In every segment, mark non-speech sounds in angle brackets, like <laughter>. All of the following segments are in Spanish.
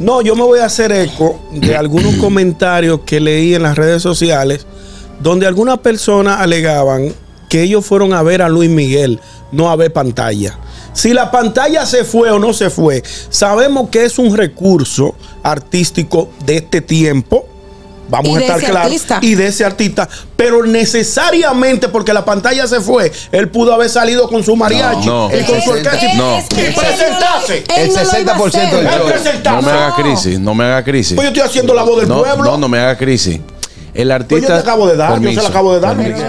No, yo me voy a hacer eco de algunos <clears throat> comentarios que leí en las redes sociales donde algunas personas alegaban que ellos fueron a ver a Luis Miguel, no a ver pantalla. Si la pantalla se fue o no se fue, sabemos que es un recurso artístico de este tiempo. Vamos a estar claros. Y de ese artista. Pero necesariamente porque la pantalla se fue, él pudo haber salido con su mariachi No, no. y con su Es que- orquesta y- No. y presentarse. El no lo iba a 60% del show. No me haga crisis, no me haga crisis. Pues yo estoy haciendo la voz del No, pueblo. no, no me haga crisis. El Pues artista. yo te acabo de dar, yo se Permiso, la acabo de dar. permiso.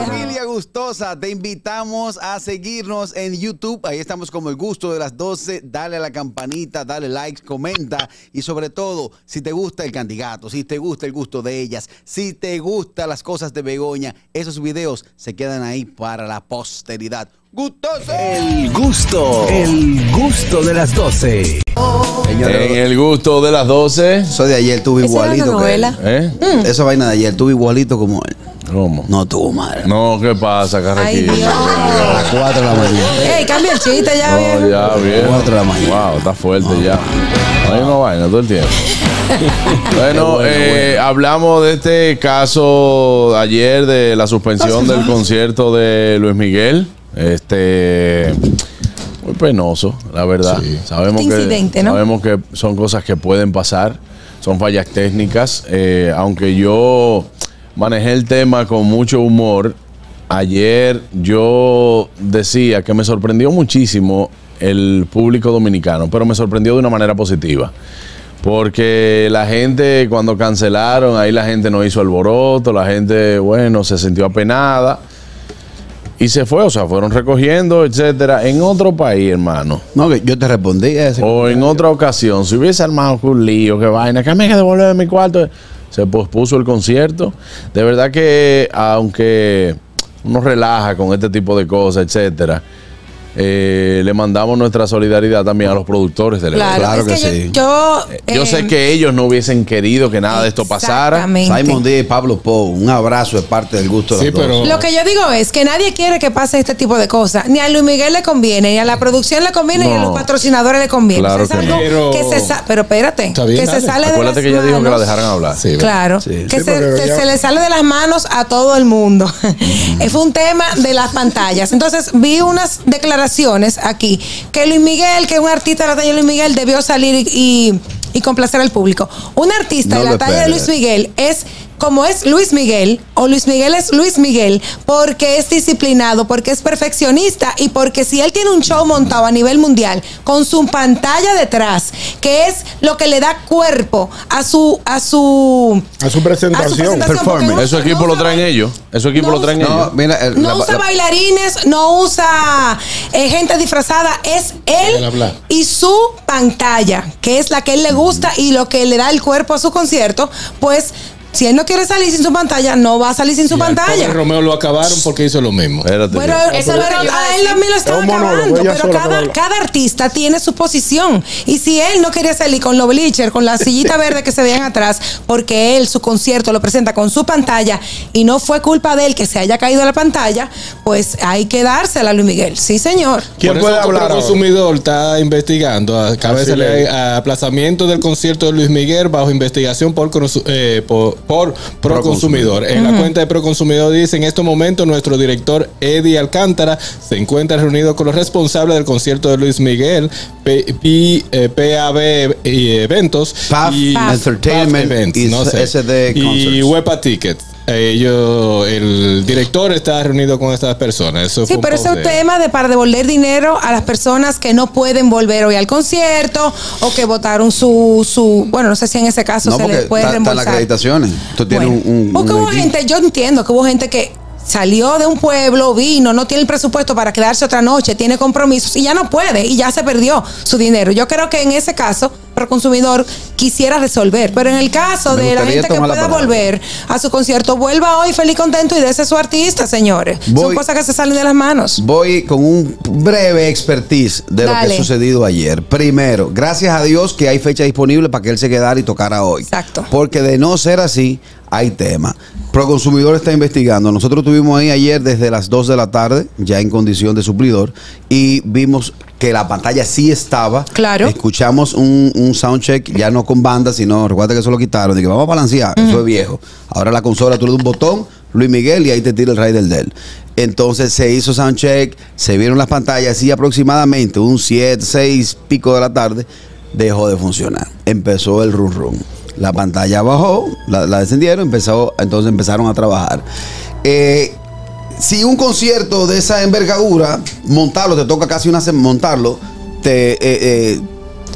Gustosa, te invitamos a seguirnos en YouTube. Ahí estamos como el gusto de las 12. Dale a la campanita, dale like, comenta. Y sobre todo, si te gusta el candidato, si te gusta el gusto de ellas, si te gustan las cosas de Begoña, esos videos se quedan ahí para la posteridad. ¡Gustoso! El gusto, el gusto de las 12. Señores, En el gusto de las 12. eso de ayer tuve Esa era una igualito que él. ¿Eh? Esa vaina de ayer tuve igualito como él. ¿Cómo? No tuvo madre. No, ¿qué pasa, Ay, Carraquillo? Dios. A las 4 de la mañana. Ey, cambia el chiste ya, No, viejo. ya, bien. Cuatro de la mañana. Wow, está fuerte ya. Hay una vaina todo el tiempo. <laughs> bueno, eh, hablamos de este caso ayer de la suspensión del concierto de Luis Miguel. Este. Muy penoso, la verdad. Sabemos, Este que, incidente, ¿no? sabemos que son cosas que pueden pasar, son fallas técnicas. eh, aunque yo manejé el tema con mucho humor, ayer yo decía que me sorprendió muchísimo el público dominicano, pero me sorprendió de una manera positiva. Porque la gente, cuando cancelaron, ahí la gente no hizo alboroto, la gente, bueno, se sintió apenada y se fue, o sea, fueron recogiendo, etcétera. En otro país, hermano, No, que yo te respondí a ese. o en otra ocasión, si hubiese armado un lío, que vaina, que me que devolver mi cuarto, se pospuso el concierto. De verdad que, aunque uno relaja con este tipo de cosas, etcétera, eh, le mandamos nuestra solidaridad también a los productores del evento. Claro, Claro es que que, sí. yo. yo, Yo eh, sé que ellos no hubiesen querido que nada de esto pasara. Simon Díaz y Pablo Pou, un abrazo de parte del gusto de Sí, los dos. pero- Lo que yo digo es que nadie quiere que pase este tipo de cosas. Ni a Luis Miguel le conviene, ni a la producción le conviene, ni a los patrocinadores le conviene. Claro O sea, es que algo no. que se sa- pero espérate, bien, que se sale de Acuérdate las que ella dijo que la manos. dejaran hablar. Sí, Claro, Sí. que, Sí, se, porque que ya- se le sale de las manos a todo el mundo. <laughs> Eh, Fue un tema de las pantallas. Entonces vi unas declaraciones aquí que Luis Miguel, que un artista de la talla de Luis Miguel debió salir y, y- y complacer al público. Un artista No de la talla de. Luis Miguel es como es Luis Miguel, o Luis Miguel es Luis Miguel, porque es disciplinado, porque es perfeccionista y porque si él tiene un show montado a nivel mundial con su pantalla detrás, que es lo que le da cuerpo a su a su A su presentación. performance. no- Eso equipo no lo traen ellos. Eso equipo no lo traen usa- No, ellos. mira, el- no la- usa la- bailarines, no usa eh, gente disfrazada, es Él y su pantalla, que es la que él le gusta y lo que le da el cuerpo a su concierto, pues si él no quiere salir sin su pantalla, no va a salir sin su Y pantalla. Romeo lo acabaron porque hizo lo mismo. Espérate. Bueno, Eso pero a él también lo están Es un monólogo, acabando, pero cada, artista tiene su posición. Y si él no quería salir con los bleachers, con la sillita <laughs> verde que se veían atrás, porque él su concierto lo presenta con su pantalla y no fue culpa de él que se haya caído la pantalla, pues hay que dársela a Luis Miguel. Sí, señor. ¿Quién Por puede eso hablar El consumidor está investigando. Acaba de salir aplazamiento del concierto de Luis Miguel bajo investigación por, eh, por, por Proconsumidor. En la cuenta de Proconsumidor dice: En estos momentos, nuestro director Eddie Alcántara se encuentra reunido con los responsables del concierto de Luis Miguel, P- P- eh, PAB y Eventos, PAF y Entertainment PAF Events, y no sé. SD y. Wepa Tickets. Ellos, el director está reunido con estas personas. Eso Sí, pero ese es un tema de para devolver dinero a las personas que no pueden volver hoy al concierto o que votaron su, su bueno, no sé si en ese caso No, se les puede está- están las reembolsar. acreditaciones. Tú tienes Bueno, un, un- porque un hubo gente, yo entiendo que hubo gente que salió de un pueblo, vino, no tiene el presupuesto para quedarse otra noche, tiene compromisos y ya no puede y ya se perdió su dinero. Yo creo que en ese caso, el consumidor quisiera resolver, pero en el caso Me de la gente que pueda palabra. volver a su concierto, vuelva hoy feliz contento y dese su artista, señores. Son Voy- cosas que se salen de las manos. Voy con un breve expertise de lo que ha sucedido ayer. Primero, gracias a Dios que hay fecha disponible para que él se quedara y tocara hoy. Exacto. Porque de no ser así, hay tema. Proconsumidor está investigando. Nosotros estuvimos ahí ayer desde las 2 de la tarde, ya en condición de suplidor, y vimos que la pantalla sí estaba. Claro. Escuchamos un, un soundcheck, ya no con banda, sino, recuerda que eso lo quitaron, de que vamos a balancear, eso es viejo. Ahora la consola, tú le das un botón, Luis Miguel, y ahí te tira el rey del del. Entonces se hizo soundcheck, se vieron las pantallas y aproximadamente un 7, 6 pico de la tarde dejó de funcionar. Empezó el run run. La pantalla bajó, la, descendieron, empezó, entonces empezaron a trabajar. Eh, si un concierto de esa envergadura, montarlo, te toca casi una semana, montarlo, te, eh, eh,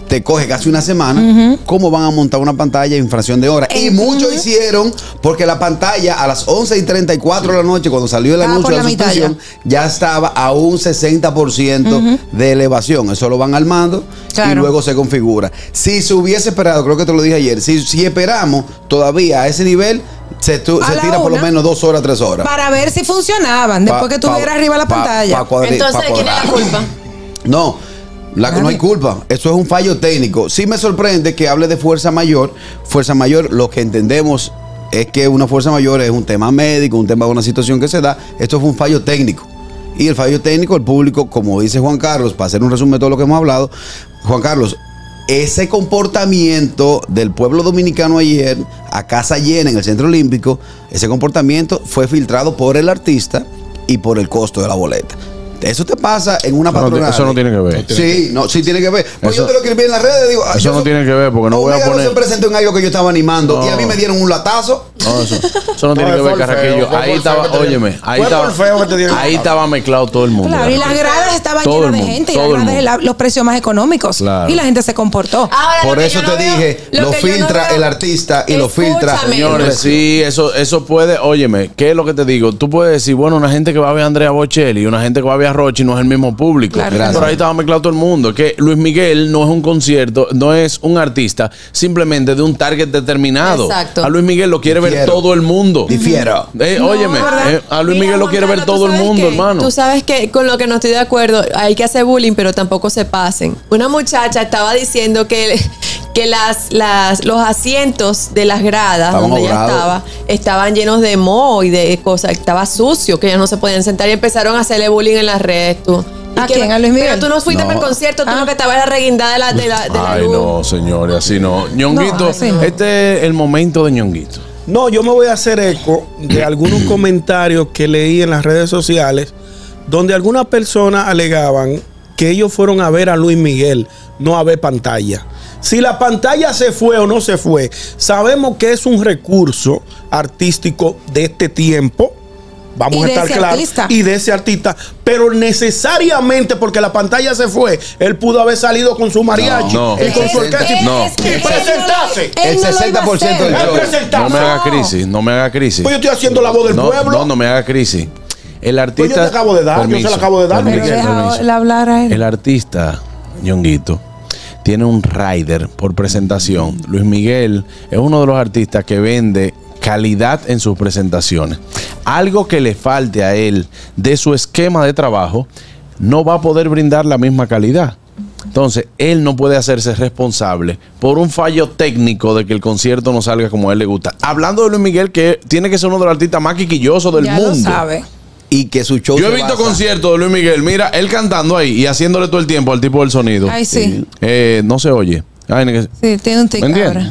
te coge casi una semana, ¿cómo van a montar una pantalla en fracción de hora? Y muchos hicieron porque la pantalla a las 11 y 34 de la noche, cuando salió el anuncio de la la suspensión, ya estaba a un 60% de elevación. Eso lo van armando y luego se configura. Si se hubiese esperado, creo que te lo dije ayer, si, si esperamos todavía a ese nivel, se, tu- tira por lo menos dos horas, tres horas. Para ver si funcionaban después Pa- que tuviera pa- arriba la pa- pantalla. pa cuadri- Entonces, ¿quién es la culpa? No, la, no hay culpa. Eso es un fallo técnico. Sí me sorprende que hable de fuerza mayor. Fuerza mayor, lo que entendemos es que una fuerza mayor es un tema médico, un tema de una situación que se da. Esto fue un fallo técnico. Y el fallo técnico, el público, como dice Juan Carlos, para hacer un resumen de todo lo que hemos hablado, Juan Carlos, ese comportamiento del pueblo dominicano ayer, a casa llena en el Centro Olímpico, ese comportamiento fue filtrado por el artista y por el costo de la boleta. Eso te pasa en una no patronal. eso no tiene que ver. Sí, no, sí tiene que ver. Pues Eso- yo te lo escribí en las redes, digo, Eso no so- tiene que ver, porque no voy a poner- se presentó en algo que yo estaba animando y a mí me dieron un latazo. No, eso, eso no tiene que ver, por Carraquillo. Ahí por estaba, óyeme, ahí estaba, por feo que te dieron. ahí estaba mezclado todo el mundo. Claro, y las gradas estaban llenas de gente y las gradas los precios más económicos. Claro. Y la gente se comportó. Ahora, Por eso te veo- dije, lo filtra el artista y lo filtra-. Señores, sí, eso, eso puede, óyeme, ¿qué es lo que te digo? Tú puedes decir, bueno, una gente que va a ver a Andrea Bocelli y una gente que va a ver a Rochi no es el mismo público. Pero ahí estaba mezclado todo el mundo. Que Luis Miguel no es un concierto, no es un artista simplemente de un target determinado. Exacto. A Luis Miguel lo quiere ver Difiero. todo el mundo. Difiero. Eh, óyeme, ¿verdad? eh, a Luis Mira, Miguel lo quiere ver Carlos, ¿tú todo el mundo, hermano. Tú sabes que con lo que no estoy de acuerdo, hay que hacer bullying, pero tampoco se pasen. Una muchacha estaba diciendo que, que las, las, los asientos de las gradas Estaban donde ella estaba estaban llenos de moho y de cosas, estaba sucio, que ya no se podían sentar y empezaron a hacerle bullying en las redes. Tú. ¿A que- quién? ¿A Luis Miguel? Pero tú no fuiste No. para el concierto, tú Ah. lo que estabas era reguindada de la, de la, de la Ay, luz. no, señores, así no. Ñonguito, No, así no. este es el momento de Ñonguito. No, yo me voy a hacer eco de <clears throat> algunos comentarios que leí en las redes sociales donde algunas personas alegaban que ellos fueron a ver a Luis Miguel, no a ver pantalla. Si la pantalla se fue o no se fue, sabemos que es un recurso artístico de este tiempo. Vamos a estar claros. Y de ese artista. Pero necesariamente porque la pantalla se fue, él pudo haber salido con su mariachi No, y con su orquesta. No. Y presentarse. El no lo iba a 60% del show. No me haga crisis, no me haga crisis. Pues yo estoy haciendo la voz del no, pueblo. No, no me haga crisis. El artista. Pues yo te acabo de dar, yo se la acabo de dar, Miguel, deja él hablar a él. El artista, Ñonguito, tiene un rider por presentación. Luis Miguel es uno de los artistas que vende calidad en sus presentaciones. Algo que le falte a él de su esquema de trabajo, no va a poder brindar la misma calidad. Entonces, él no puede hacerse responsable por un fallo técnico de que el concierto no salga como a él le gusta. Hablando de Luis Miguel, que tiene que ser uno de los artistas más quisquillosos del ya mundo. lo sabe. Y que su show Yo he visto conciertos de Luis Miguel, mira, él cantando ahí y haciéndole todo el tiempo al tipo del sonido. Ay, sí. Eh, no se oye. Ay, que- Sí, tiene un tic ¿Me entiendes?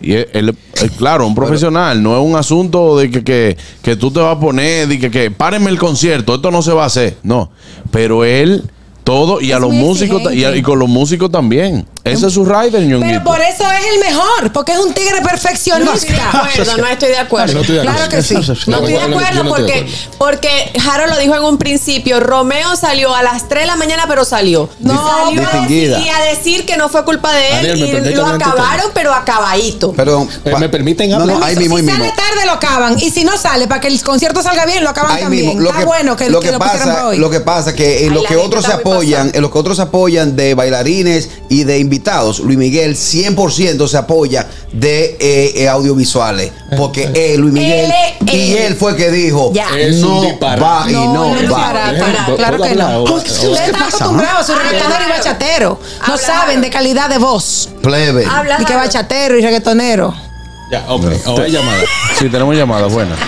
Y él, él- él, claro, un profesional, no es un asunto de que, que, que tú te vas a poner, de que, que párenme el concierto, esto no se va a hacer. No, pero él, todo, y a los músicos, y, a- y con los músicos también. Ese es su rider, Pero ñonguito. por eso es el mejor, porque es un tigre No estoy de perfeccionista. acuerdo, no estoy de acuerdo. No estoy de Claro acuerdo. que sí. No estoy de acuerdo no porque, porque Jaro lo dijo en un principio. Romeo salió a las 3 de la mañana, pero salió. No, salió a Distinguida. decir, y a decir que no fue culpa de él. Ariel, ¿me y lo hablar acabaron, pero acabadito. Perdón. Eh, ¿me permiten No, no, hablar? ahí mismo, si mismo. sale tarde lo acaban y si no sale para que el concierto salga bien lo acaban Ahí también. mismo, lo Está que, bueno que, lo que que lo pasa, hoy. lo que pasa que en Ay, lo que otros se apoyan, en lo que otros se apoyan de bailarines y de invitados, Luis Miguel 100% se apoya de eh, eh, audiovisuales, porque eh, Luis Miguel Él, y él. fue que dijo, Ya. No va y no, no, no, va. para, Déjenme, para, ¿puedo claro que no. ¿O- Ustedes están acostumbrados a su reggaetonero y bachatero. No saben de calidad de voz. Plebe. Y que bachatero y reggaetonero. Ya, ok. O hay llamada. Sí, tenemos llamadas buenas.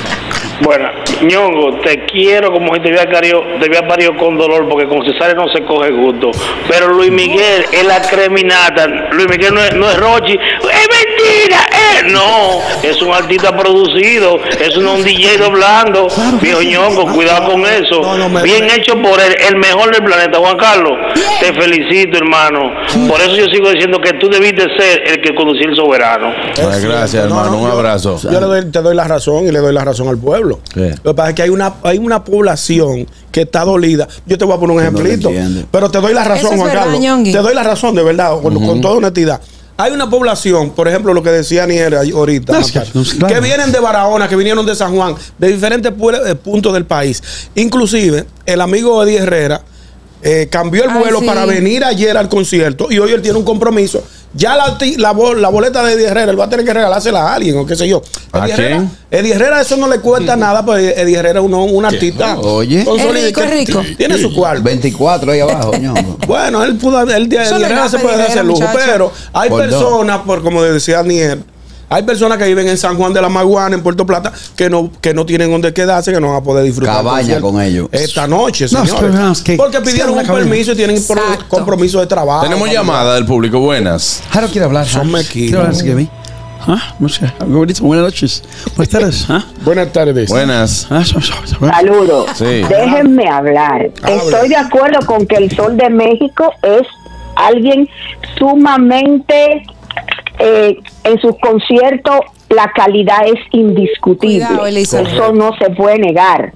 Bueno, ñongo, te quiero como si te hubiera parido, te hubiera parido con dolor, porque con cesárea no se coge gusto. Pero Luis Miguel es la creminata. Luis Miguel no es, no es Rochi. ¡Es ¡Eh! No, es un artista producido, es un, un DJ doblando. Viejo ñongo, cuidado con eso. No, no, me- Bien hecho por el, el mejor del planeta, Juan Carlos. Te felicito, hermano. Por eso yo sigo diciendo que tú debiste ser el que conducía el soberano. Ay, Es gracias, hermano. no, Un abrazo. Yo le doy- te doy la razón y le doy la razón al pueblo. ¿Qué? Lo que pasa es que hay una, hay una población que está dolida. Yo te voy a poner un no ejemplito. pero te doy la razón, es Juan verdad, Carlos. Ñongui. Te doy la razón, de verdad, con, con toda honestidad. Hay una población, por ejemplo, lo que decía Aniel ahí ahorita, claro. que vienen de Barahona, que vinieron de San Juan, de diferentes pu- eh, puntos del país. Inclusive, el amigo Eddie Herrera eh, cambió el Ay, vuelo sí. para venir ayer al concierto y hoy él tiene un compromiso. Ya la, boleta de Eddie Herrera, él va a tener que regalársela a alguien o qué sé yo. ¿A Eddie Herrera? Eddie Herrera eso no le cuesta nada, pues Eddie Herrera es uno- un artista. Oye. consolidado Es rico, que es rico. Tiene su cuarto. 24 ahí <laughs> abajo, ñongo. Bueno, él pudo, él, Eddie no Herrera se puede Eddie dar ese Herrera, lujo, pero hay personas, por como decía Aniel, hay personas que viven en San Juan de la Maguana, en Puerto Plata, que no, que no tienen donde quedarse, que no van a poder disfrutar. Cabaña con ellos. Esta noche, No, señores. pero es que- Porque pidieron un cabaña. permiso y tienen Exacto. compromiso de trabajo. Tenemos llamada del público. Buenas. Jaro quiere hablar. Son mequinos. Ah, no sé. Algo bonito. Buenas noches. Buenas <laughs> tardes. ¿ah? Buenas tardes. Buenas. Ah, Saludos. Sí. Déjenme hablar. Habla. Estoy de acuerdo con que el Sol de México es alguien sumamente eh, en sus conciertos la calidad es indiscutible. Cuidado. Eso no se puede negar.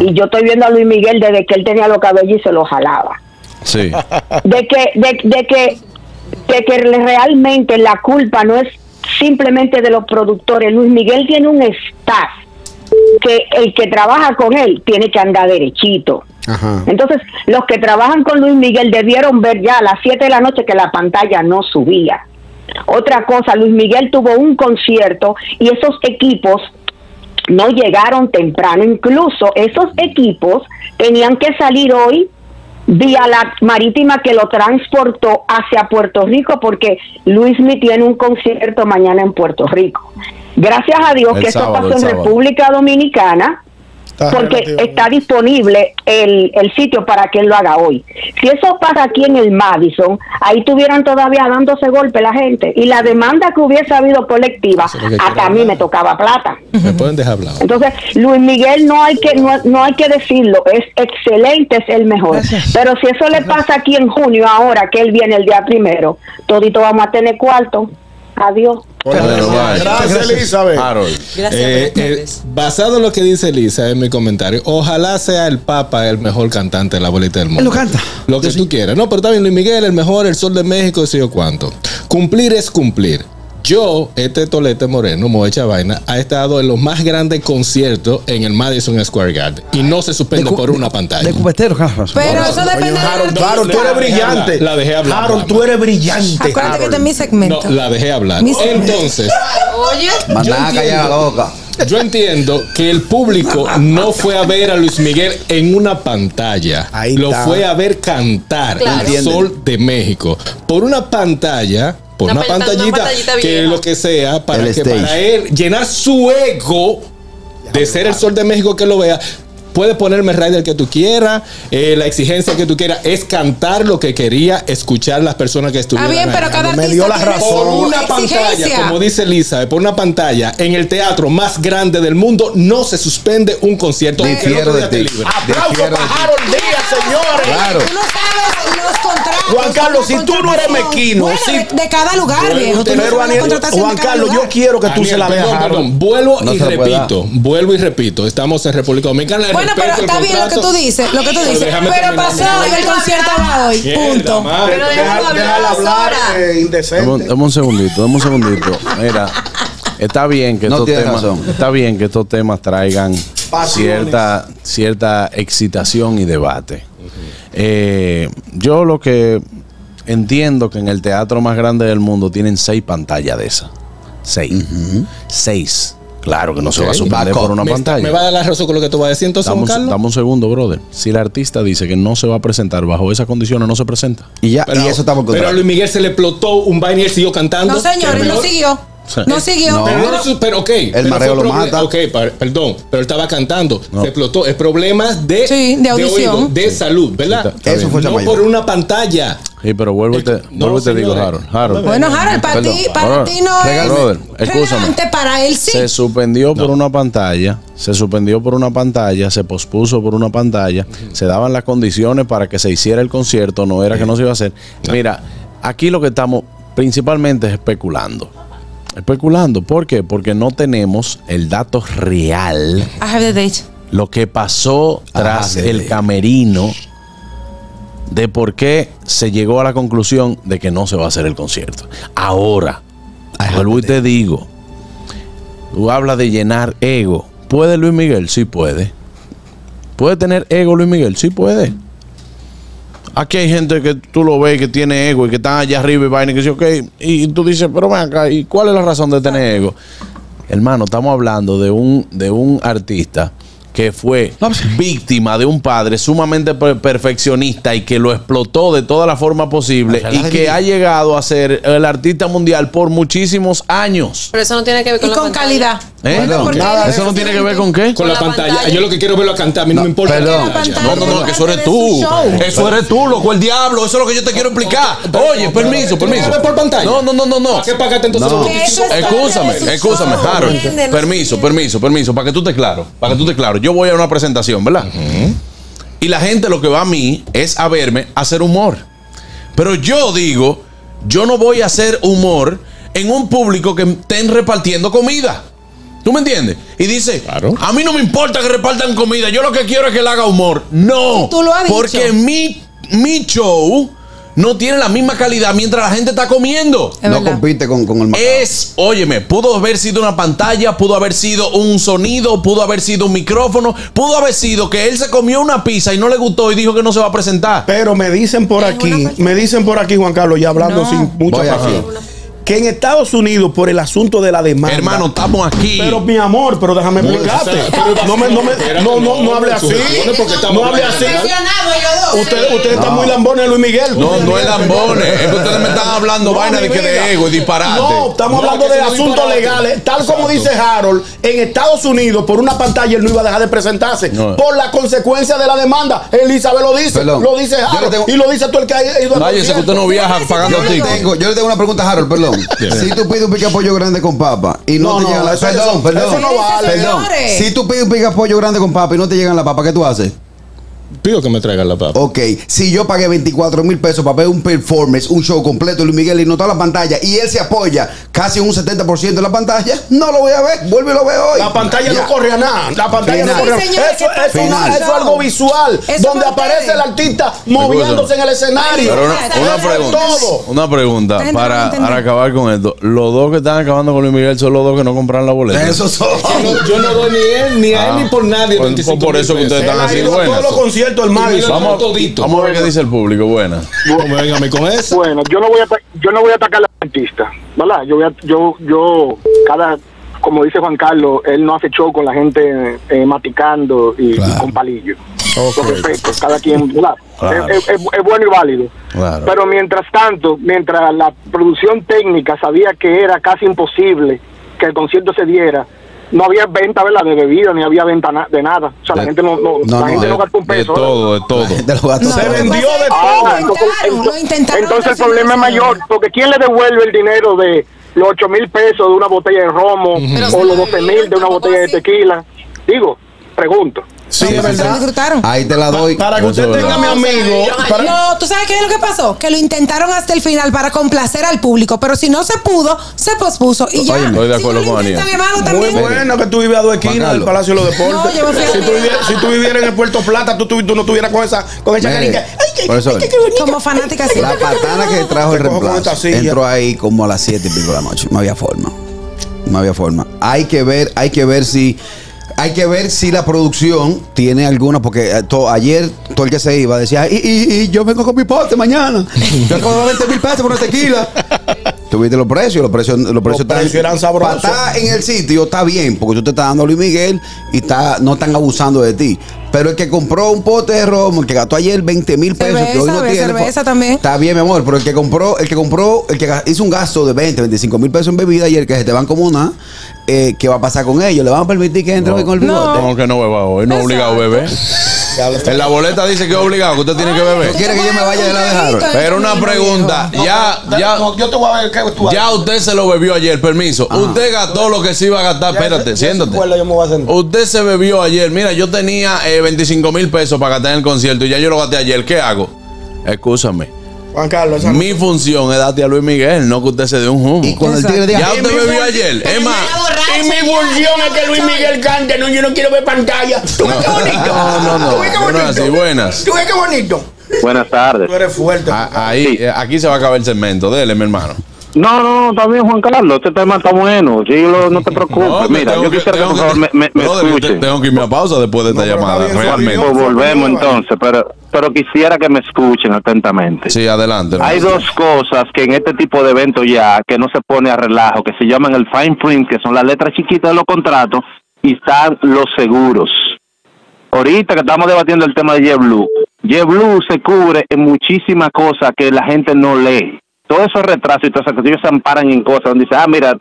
Y yo estoy viendo a Luis Miguel desde que él tenía los cabellos y se los jalaba. Sí. de que de, de que de que realmente la culpa no es simplemente de los productores. Luis Miguel tiene un staff que el que trabaja con él tiene que andar derechito. Ajá. Entonces, los que trabajan con Luis Miguel debieron ver ya a las 7 de la noche que la pantalla no subía. Otra cosa, Luis Miguel tuvo un concierto y esos equipos no llegaron temprano. Incluso esos equipos tenían que salir hoy vía la marítima que lo transportó hacia Puerto Rico porque Luismi tiene un concierto mañana en Puerto Rico. Gracias a Dios El que eso sábado, pasó el en sábado. República Dominicana Está porque está disponible el, el sitio para que él lo haga hoy. Si eso pasa aquí en el Madison, ahí estuvieran todavía dándose golpe la gente. Y la demanda que hubiese habido colectiva, hasta a mí hablar. me tocaba plata. Me pueden dejar hablar. Entonces, Luis Miguel no hay que no, no hay que decirlo, es excelente, es el mejor. Pero si eso le pasa aquí en junio, ahora que él viene el día primero, todito vamos a tener cuarto. Adiós. Bye. gracias, Elizabeth. Harold. Gracias, Eh, eh, basado en lo que dice Elisa en mi comentario, ojalá sea el Papa el mejor cantante de la bolita del mundo. Él lo canta. Lo que tú quieras. No, pero bien, Luis Miguel, el mejor, el sol de México, sé yo cuánto. Cumplir es cumplir. Yo, este Tolete Moreno, Moecha Vaina, ha estado en los más grandes conciertos en el Madison Square Garden y no se suspende por una pantalla. De cubetero, claro. Pero eso depende del Harold, tú eres brillante. La dejé hablar, Harold, tú eres brillante. Acuérdate que este es mi segmento. No, la dejé hablar. Mi segmento. Entonces, Oye, Mandá a callar a la boca. Yo entiendo que el público no fue a ver a Luis Miguel en una pantalla. Ahí lo está. fue a ver cantar Claro. el sol de México. Por una pantalla, por Una una, pan- una pantallita, pantallita que vieja. lo que sea, para El que stage. para él llenar su ego de ser el sol de México que lo vea. Puede ponerme rider que tú quieras, eh, la exigencia que tú quieras es cantar lo que quería escuchar las personas que Está estuvieran bien, pero ahí. cada me artista dio la razón. Por una pantalla, como dice Lisa, por una pantalla en el teatro más grande del mundo no se suspende un concierto. el de día te ti. libre. Aplauso para de Díaz, señores. Claro. Tú no sabes los contratos. Juan Carlos, si tú no eres mequino, Bueno, si- de, de cada lugar, Bueno, viejo. Pero, Aniel, Juan de Carlos, yo quiero que tú se la veas. perdón. Vuelvo No y repito, vuelvo y repito. Estamos en República Dominicana. Bueno, pero está bien lo que tú dices, lo que tú Pero dices. Pero pasó y el concierto va hoy. Punto. Pero déjalo Deja- hablar, Déjala hablar, eh, indecente. un- dame un segundito, dame un segundito. Mira, está bien que No estos temas, razón. está bien que estos temas traigan Pasiones. cierta, cierta excitación y debate. Eh, yo lo que entiendo que en el teatro más grande del mundo tienen seis pantallas de esas. Seis. Seis. Claro que no se va a suspender por una ¿Me, está- pantalla. ¿Me va a dar la razón con lo que tú vas a decir entonces, Dame un, Carlos? dame un segundo, brother. Si el artista dice que no se va a presentar bajo esas condiciones, no se presenta. Y ya, Pero, y eso estamos pero a Luis Miguel se le explotó un vaina y él siguió cantando. No, señor, él no mejor- No siguió. No. Pero, no pero ok. pero mareo lo mata. Ok, perdón. Pero él estaba cantando. Se explotó. Es problemas de, Sí, de audición. oído, de salud, ¿verdad? Sí, está- está Eso fue no por una pantalla. Sí, pero vuelvo y te, No, vuelvo y te digo. Harold. Harold. Bueno, Harold, para ti, para ti no es brother, escúchame. relevante, para él sí. Se suspendió por una pantalla, se suspendió por una pantalla, se pospuso por una pantalla, se daban las condiciones para que se hiciera el concierto, no era que no se iba a hacer. Mira, aquí lo que estamos principalmente es especulando. Especulando, ¿por qué? Porque no tenemos el dato real, I have the date. lo que pasó tras Ah, el camerino de por qué se llegó a la conclusión de que no se va a hacer el concierto. Ahora, vuelvo y te digo, tú hablas de llenar ego. ¿Puede Luis Miguel? Sí puede. ¿Puede tener ego Luis Miguel? Sí puede. Aquí hay gente que tú lo ves que tiene ego y que están allá arriba y vaina y que dice, ok, y tú dices, pero ven acá, ¿y cuál es la razón de tener ego? Hermano, estamos hablando de un, de un artista que fue víctima de un padre sumamente per- perfeccionista y que lo explotó de toda la forma posible y que ha llegado a ser el artista mundial por muchísimos años. Pero eso no tiene que ver Y con, la con pantalla. calidad. ¿Eh? Nada, ¿Eso no tiene que ver con qué? Con, la, la pantalla. pantalla. Yo lo que quiero es verlo a cantar. A mí no, me importa. perdón. la pantalla. No, no, no, que eso eres tú. Eso eres tú, loco, el diablo. Eso es lo que yo te quiero explicar. Oye, permiso, ¿Tú permiso. por pantalla? No, no, no, no, no. ¿Para qué pagaste entonces? No. los Que eso 25? es Escúchame, escúchame. Harold. Permiso, permiso, permiso, para que tú te claro, para que tú te claro. Yo voy a una presentación, ¿verdad? Y la gente lo que va a mí es a verme hacer humor. Pero yo digo, yo no voy a hacer humor en un público que estén repartiendo comida. ¿Tú me entiendes? Y dice, Claro. a mí no me importa que repartan comida, yo lo que quiero es que él haga humor. No, Tú lo has dicho. porque mi, mi show no tiene la misma calidad mientras la gente está comiendo. Es no verdad. compite con, con el mercado. Es, óyeme, pudo haber sido una pantalla, pudo haber sido un sonido, pudo haber sido un micrófono, pudo haber sido que él se comió una pizza y no le gustó y dijo que no se va a presentar. Pero me dicen por aquí, me dicen por aquí, Juan Carlos, ya hablando No. sin mucha pasión, que en Estados Unidos, por el asunto de la demanda. Hermano, estamos aquí. Pero mi amor, pero déjame explicarte. No me, no me, no, no, no no, hable así. No hable así. Usted, usted está muy lambones, Luis Miguel. no, no es lambones. Es que ustedes me están hablando vaina de que de ego y disparate. No, estamos hablando de asuntos legales. Tal como dice Harold, en Estados Unidos, por una pantalla, él no iba a dejar de presentarse. Por la consecuencia de la demanda. Elizabeth lo dice. Lo dice Harold. Y lo dice tú el que ha ido que usted no viaja pagando Yo le, tickets. tengo, yo le tengo una pregunta a Harold, perdón. Si tú pides un pica pollo grande con papa y no, No, te no, llegan la eso- perdón, eso- perdón, eso no vale. perdón. Si tú pides un pica pollo grande con papa y no te llegan la papa, ¿qué tú haces? Pido que me traigan la papa. Ok, si yo pagué 24 mil pesos para ver un performance, un show completo de Luis Miguel y no toda la pantalla, y él se apoya casi un 70% de la pantalla, no lo voy a ver, vuelvo y lo veo hoy. La pantalla Ya. no corre a nada. La pantalla Final. no corre a nada. Eso, es algo visual. Eso donde por aparece ustedes. el artista moviéndose en el escenario. Pero una, pregunta. todo. Una pregunta para, para acabar con esto. Los dos que están acabando con Luis Miguel son los dos que no compraron la boleta. Eso son. No- yo no doy ni él, ni a él, Ah. ni por nadie. 25 por eso que ustedes están así ido a del Madison. Vamos, Vamos, todito. vamos a ver qué dice el público. Buena. No me vengan a mí con eso. Bueno, yo no voy a yo no voy a atacar al artista, ¿verdad? Yo voy a, yo yo cada como dice Juan Carlos, él no hace show con la gente eh, maticando y, con palillos. Ok. Lo respeto, cada quien, ¿verdad? Claro. Es, es- es bueno y válido. Claro. Pero mientras tanto, mientras la producción técnica sabía que era casi imposible que el concierto se diera, no había venta ¿verdad? de bebida ni había venta na- de nada. O sea, la gente no, no, no, la gente de- no gastó un De peso. ¿verdad? todo, de todo. De los. No, Se vendió de que Ah, entonces, intentaron, el problema es mayor, porque ¿quién le devuelve el dinero de los 8 mil pesos de una botella de romo o los lo 12 mil de una botella de tequila? Digo, pregunto. Sí, No, verdad. disfrutaron. Ahí te la doy. Para que usted tenga, verdad. mi amigo. para- No, ¿tú sabes qué es lo que pasó? Que lo intentaron hasta el final para complacer al público, pero si no se pudo, se pospuso y ya. Oye, estoy de Si acuerdo no lo con hermano, Muy también. bueno que tú vives a dos esquinas del. Palacio de los Deportes. No, yo me fui a- si, tú vivieras, si tú vivieras en el Puerto Plata, tú, tú, tú no estuvieras con esa, con esa carica. Como fanática así. La patana que trajo el reemplazo entró ahí como a las 7 y pico de la noche. No había forma. No había forma. Hay que ver, hay que ver si. Hay que ver si la producción tiene alguna, porque eh, ayer todo el que se iba decía, y, yo vengo con mi pote mañana. Yo acabo de dar 20 mil pesos por una tequila. Tuviste los precios, los precios, los precios, precios eran sabrosos. Para estar en el sitio está bien, porque tú te estás dando a Luis Miguel y está, no están abusando de ti. Pero el que compró un pote de romo, el que gastó ayer 20 mil pesos, que hoy Cerveza, no tiene. cerveza también. Está bien, mi amor, pero el que compró, el que compró, el que hizo un gasto de 20, 25 mil pesos en bebida ayer, que se te van como una, eh, ¿qué va a pasar con ellos? ¿Le van a permitir que entre hoy con el bigote? Como que no beba hoy, no es obligado a beber. En la boleta dice que es obligado, que usted tiene que beber. ¿Quiere que yo me vaya de la de Harold? Pero una pregunta, ya, ya, yo te voy a ver tú ya usted se lo bebió ayer, permiso. Usted gastó lo que se iba a gastar, espérate, siéntate. yo me voy a sentar. Usted se bebió ayer, mira, yo tenía eh, 25 mil pesos para gastar en el concierto y ya yo lo gasté ayer, ¿qué hago? Escúchame. Juan Carlos, Mi función es darte a Luis Miguel, no que usted se dé un humo. Y cuando el tigre diga, Ya usted bebió ayer, es más. Y mi función es que Luis Miguel cante, no, yo no quiero ver pantalla. ¿Tú ves qué bonito? No, no, no. ¿Tú ves qué bonito? así, buenas. ¿Tú ves qué bonito? Buenas tardes. tú eres fuerte. Ah, Ahí, eh, aquí se va a acabar el segmento. Dele, mi hermano. No, no, no, está bien, Juan Carlos. Este tema está bueno. Sí, lo- no te <laughs> preocupes. No, que Mira, yo quisiera que, por favor me, me, me Brother, escuchen. te- Tengo que irme a pausa después de esta No, llamada, bien, realmente. Pues volvemos entonces, pero, pero quisiera que me escuchen atentamente. Sí, adelante. Hay hermano. dos cosas que en este tipo de eventos ya, que no se pone a relajo, que se llaman el fine print, que son las letras chiquitas de los contratos, y están los seguros. Ahorita que estamos debatiendo el tema de JetBlue, JetBlue se cubre en muchísimas cosas que la gente no lee. Todos esos retrasos y todas esas cosas, ellos se amparan en cosas donde dicen, ah, mira,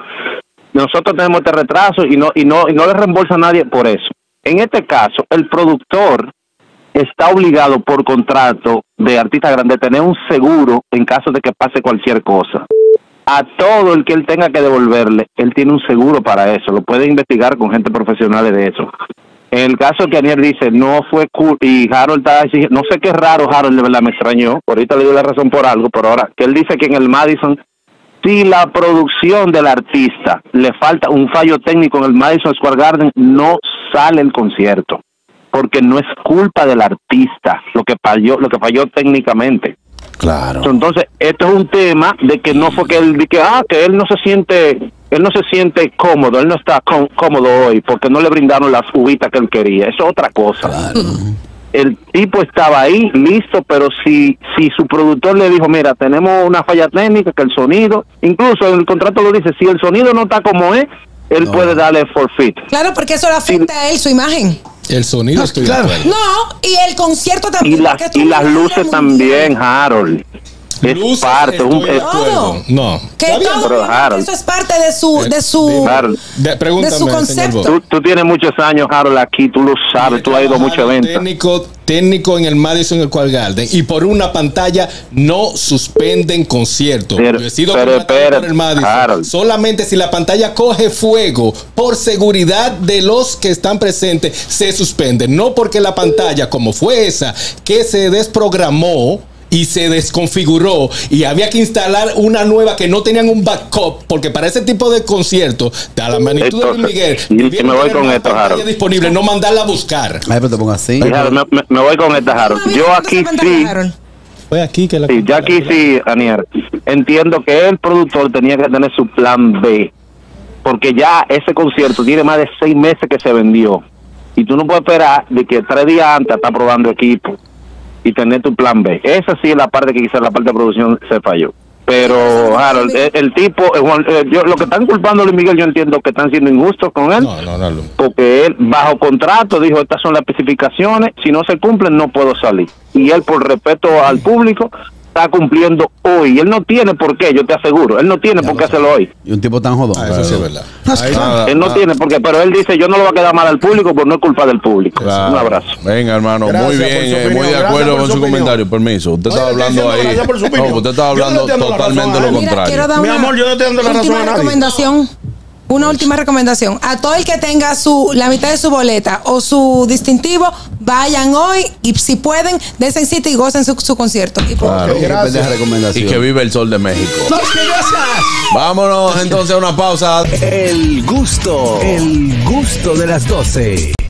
nosotros tenemos este retraso y no, y no, y no le reembolsa a nadie por eso. En este caso, el productor está obligado por contrato de artista grande a tener un seguro en caso de que pase cualquier cosa. A todo el que él tenga que devolverle, él tiene un seguro para eso. Lo puede investigar con gente profesional de eso. En el caso que Aniel dice, no fue cool, y Harold está exigiendo, no sé qué raro Harold, de verdad me extrañó, ahorita le doy la razón por algo, pero ahora que él dice que en el Madison, si la producción del artista le falta un fallo técnico en el Madison Square Garden, no sale el concierto, porque no es culpa del artista lo que falló, lo que falló técnicamente. Claro. Entonces, esto es un tema de que no fue que él, de que, ah, que él no se siente, él no se siente cómodo, él no está có- cómodo hoy porque no le brindaron las uvitas que él quería. Eso es otra cosa. El tipo estaba ahí, listo, pero si, si su productor le dijo, mira, tenemos una falla técnica, que el sonido, incluso el contrato lo dice, si el sonido no está como es, él puede darle forfeit. Claro, porque eso le afecta a él, su imagen. El sonido estoy de acuerdo. No, y el concierto Y, también. las tú y las luces también, Harold. Es Luces, parte, un, es- acuerdo. No. Que todo, pero Harold. eso es parte de su, de su, Harold. De- su señor concepto. Bob. Tú, tú tienes muchos años, Harold, aquí, tú lo sabes, tú has ido a muchos eventos. Técnico, técnico en el Madison Square Garden y por una pantalla no suspenden conciertos. Pero- Yo he sido pero por el Madison. Harold. Solamente si la pantalla coge fuego por seguridad de los que están presentes se suspende. No porque la pantalla, como fue esa, que se desprogramó y se desconfiguró. Y había que instalar una nueva que no tenían un backup porque para ese tipo de conciertos de la magnitud de Miguel y- me voy con esto, Harold. disponible no mandarla a buscar. Ay, pero te pongo así. Harold, me, voy con esta, Harold. No, Yo aquí sí, fue aquí que la sí, yo aquí sí, Aniel, entiendo que el productor tenía que tener su plan B, porque ya ese concierto tiene más de seis meses que se vendió, y tú no puedes esperar de que tres días antes está probando equipo y tener tu plan B. Esa sí es la parte que quizás la parte de producción se falló. Pero, Harold, el, el tipo, eh, Juan- eh, yo, lo que están culpando a Luis Miguel, yo entiendo que están siendo injustos con él. no no no, no. porque él bajo contrato dijo estas son las especificaciones, si no se cumplen no puedo salir. Y él por respeto al público está cumpliendo hoy. Él no tiene por qué, yo te aseguro, él no tiene por qué hacerlo hoy. Y un tipo tan jodón. Ah, eso sí es verdad Nada, Él no nada. tiene por qué, pero él dice yo no lo voy a quedar mal al público, pues no es culpa del público. Claro. Un abrazo. Venga, hermano, Gracias muy bien, eh, muy de acuerdo con su comentario. Permiso, usted estaba hablando ahí. No, usted estaba no hablando totalmente lo. Mira, contrario. Mi amor, yo no estoy dando la razón última a nadie. recomendación. Una última recomendación. A todo el que tenga su la mitad de su boleta o su distintivo, vayan hoy y si pueden, desen cita y gocen su, su concierto. Y por- Claro. Recomendación. Y que vive el sol de México. No, que gracias. Vámonos entonces a una pausa. El gusto, el gusto de las 12.